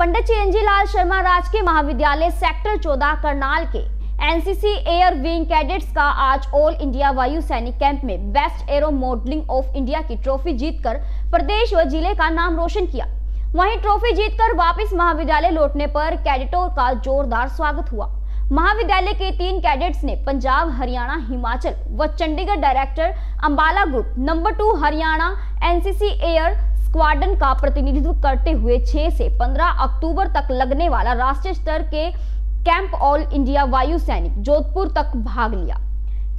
पंडित चिरंजी लाल शर्मा राजकीय महाविद्यालय सेक्टर 14 करनाल के एनसीसी एयर विंग कैडेट्स का आज ऑल इंडिया वायु सैनिक कैंप में best aero modelling of India की ट्रॉफी जीतकर प्रदेश व ज़िले का नाम रोशन किया। वहीं ट्रॉफी जीतकर वापस महाविद्यालय लौटने पर कैडेटों का जोरदार स्वागत हुआ। महाविद्यालय के तीन कैडेट्स ने पंजाब, हरियाणा, हिमाचल व Chandigarh director Ambala group, number two, Haryana, NCC air squadron का प्रतिनिधित्व करते हुए 6 से 15 अक्टूबर तक लगने वाला राष्ट्रीय स्तर के कैंप ऑल इंडिया वायु सैनिक जोधपुर तक भाग लिया।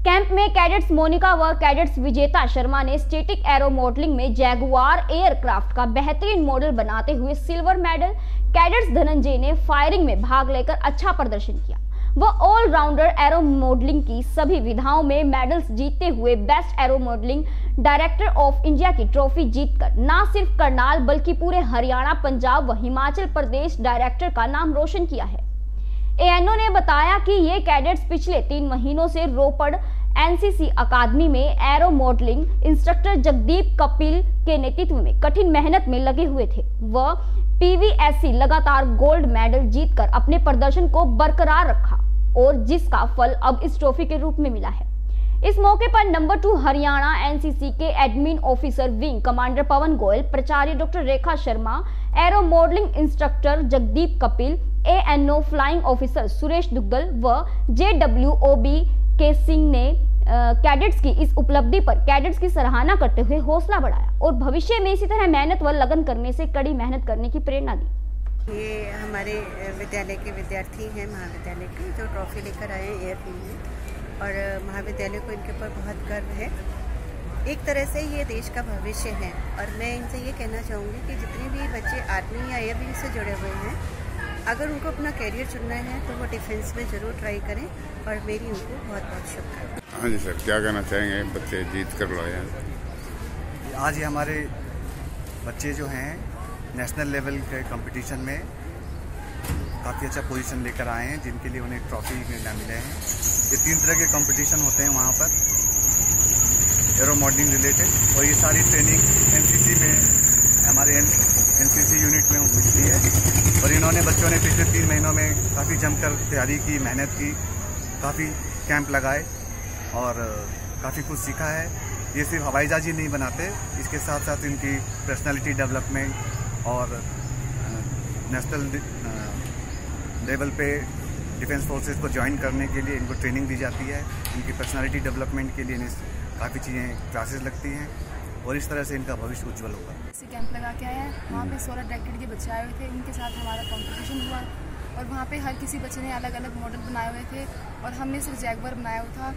कैंप में कैडेट्स मोनिका व कैडेट्स विजेता शर्मा ने स्टेटिक एरो मॉडलिंग में जैगुआर एयरक्राफ्ट का बेहतरीन मॉडल बनाते हुए सिल्वर मेडल। कैडेट्स धनंजय ने फायरिंग में भाग लेकर अच्छा प्रदर्शन किया। वह ऑलराउंडर एरो मॉडलिंग की सभी विधाओं में मेडल्स जीतते हुए best aero modelling director of India की ट्रॉफी जीतकर, न सिर्फ़ करनाल, बल्कि पूरे हरियाणा, पंजाब व हिमाचल प्रदेश डायरेक्टर का नाम रोशन किया है। एएनओ ने बताया कि ये कैडेट्स पिछले तीन महीनों से रोपड़ एनसीसी अकादमी में aero modelling instructor Jagdeep Kapil के नेतृत्व में कठिन मेहनत में लगे हुए थे। वह पीवीएससी लगातार गोल्ड मेडल जीतकर अपने प्रदर्शन को बरकरार रखा और जिसका फल अब इस ट्रॉफी के रूप में मिला है। इस मौके पर नंबर टू हरियाणा एनसीसी के admin officer wing commander Pawan Goyal, प्राचार्य doctor Rekha Sharma, aero modelling instructor Jagdeep Kapil, ANO flying officer Suresh Duggal व जेडब्ल्यूओबी के सिंह ने कैडेट्स की इस उपलब्धि पर कैडेट्स की सराहना करते हुए हौसला बढ़ाया और भविष्य में इसी तरह मेहनत व लगन करने से कड़ी मेहनत करने की प्रेरणा दी। ये हमारे विद्यालय के विद्यार्थी हैं, महाविद्यालय के, जो ट्रॉफी लेकर आए हैं एयरफील्ड में। और महाविद्यालय को इनके ऊपर बहुत गर्व है। एक तरह से ये देश का भविष्य है। और मैं इनसे ये कहना चाहूँगी कि जितने भी बच्चे आर्मी या एयरविंग से जुड़े हुए हैं, अगर उनको अपना कैरियर चुनना है तो वो डिफेंस में ज़रूर ट्राई करें। और मेरी उनको बहुत बहुत शुभकामनाएँ। हाँ जी सर, क्या कहना चाहेंगे? बच्चे जीत कर लाए आज ये हमारे बच्चे जो हैं नेशनल लेवल के कंपटीशन में काफ़ी अच्छा पोजीशन लेकर आए हैं, जिनके लिए उन्हें ट्रॉफी मिले हैं। ये तीन तरह के कंपटीशन होते हैं वहाँ पर एरो मॉडलिंग रिलेटेड और ये सारी ट्रेनिंग एनसीसी में, हमारे एनसीसी यूनिट में मिलती है और इन्होंने बच्चों ने पिछले तीन महीनों में काफ़ी जमकर तैयारी की, मेहनत की, काफ़ी कैंप लगाए। और काफ़ी कुछ सीखा है। ये सिर्फ़ हवाई जहाज़ ही नहीं बनाते, इसके साथ साथ इनकी पर्सनालिटी डेवलपमेंट और नेशनल लेवल पे डिफेंस फोर्सेस को ज्वाइन करने के लिए इनको ट्रेनिंग दी जाती है। इनकी पर्सनालिटी डेवलपमेंट के लिए इन्हें काफ़ी चीज़ें क्लासेस लगती हैं और इस तरह से इनका भविष्य उज्जवल होगा। से कैंप लगा के आया है। वहाँ पे सोलह डायरेक्टेड के बच्चे आए हुए थे। इनके साथ हमारा कंपटीशन हुआ और वहाँ पे हर किसी बच्चे ने अलग अलग मॉडल बनाए हुए थे और हमने सिर्फ़ जैगवर बनाया हुआ था।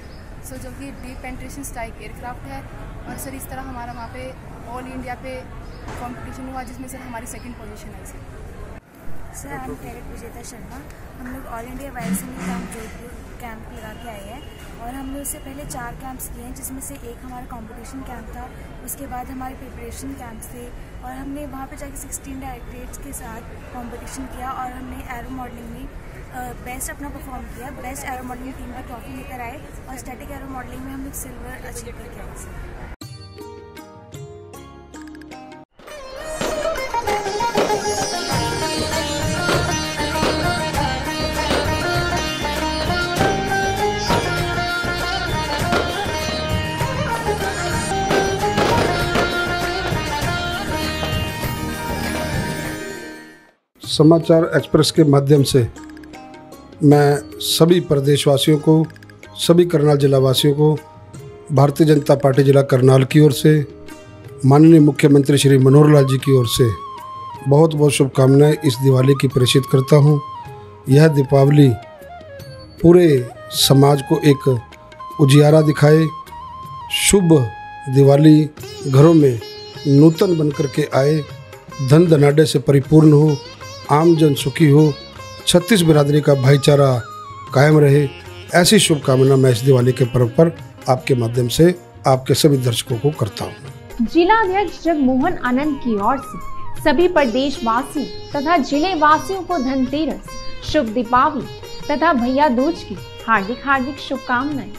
सो जो कि डीप पेंट्रेशन स्ट्राइक एयरक्राफ्ट है, और सर इस तरह हमारा वहाँ पे ऑल इंडिया पे कंपटीशन हुआ, जिसमें सर हमारी second position I sir sir I am cadet Vijeta Sharma हम लोग ऑल इंडिया वायुसेना कैंप जोधपुर कैंप लगा के आए हैं और हमने उससे पहले चार कैंप्स किए हैं, जिसमें से एक हमारा कंपटीशन कैंप था, उसके बाद हमारे प्रिपरेशन कैंप्स थे और हमने वहाँ पे जाके सिक्सटीन डायरेक्टरेट्स के साथ कंपटीशन किया और हमने एरो मॉडलिंग में बेस्ट अपना परफॉर्म किया। बेस्ट एरो मॉडलिंग टीम का ट्रॉफी लेकर आए और स्टैटिक एरो मॉडलिंग में हम लोग सिल्वर अचीव करके आए समाचार एक्सप्रेस के माध्यम से मैं सभी प्रदेशवासियों को, सभी करनाल जिला वासियों को, भारतीय जनता पार्टी जिला करनाल की ओर से, माननीय मुख्यमंत्री श्री मनोहर लाल जी की ओर से बहुत बहुत शुभकामनाएँ इस दिवाली की प्रेषित करता हूँ। यह दीपावली पूरे समाज को एक उजियारा दिखाए। शुभ दिवाली घरों में नूतन बनकर के आए। धन धनाडे से परिपूर्ण हो। आम जन सुखी हो, छत्तीस बिरादरी का भाईचारा कायम रहे, ऐसी शुभकामना मैं इस दिवाली के पर्व पर आपके माध्यम से आपके सभी दर्शकों को करता हूँ। जिला अध्यक्ष जगमोहन आनंद की ओर से सभी प्रदेश वासी तथा ज़िले वासियों को धनतेरस, शुभ दीपावली तथा भैया दूज की हार्दिक हार्दिक शुभकामनाएँ।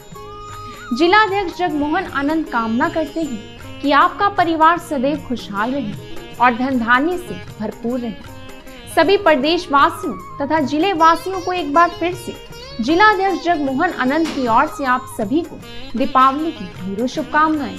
जिला अध्यक्ष जगमोहन आनंद कामना करते हैं कि आपका परिवार सदैव खुशहाल रहे और धन धान्य से भरपूर रहे। सभी प्रदेश वासियों तथा ज़िले वासियों को एक बार फिर से जिला अध्यक्ष जगमोहन आनंद की ओर से आप सभी को दीपावली की ढेरों शुभकामनाएँ।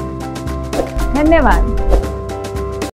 धन्यवाद।